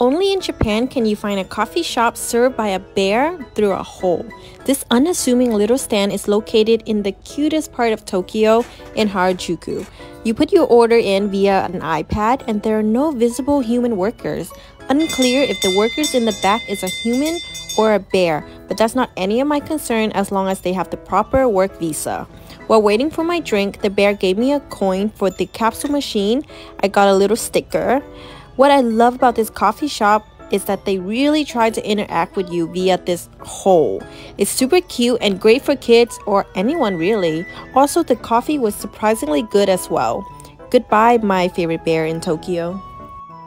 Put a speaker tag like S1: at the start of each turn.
S1: Only in Japan can you find a coffee shop served by a bear through a hole. This unassuming little stand is located in the cutest part of Tokyo in Harajuku. You put your order in via an iPad and there are no visible human workers. Unclear if the workers in the back is a human or a bear, but that's not any of my concern as long as they have the proper work visa. While waiting for my drink, the bear gave me a coin for the capsule machine. I got a little sticker. What I love about this coffee shop is that they really try to interact with you via this hole. It's super cute and great for kids or anyone really. Also, the coffee was surprisingly good as well. Goodbye, my favorite bear in Tokyo.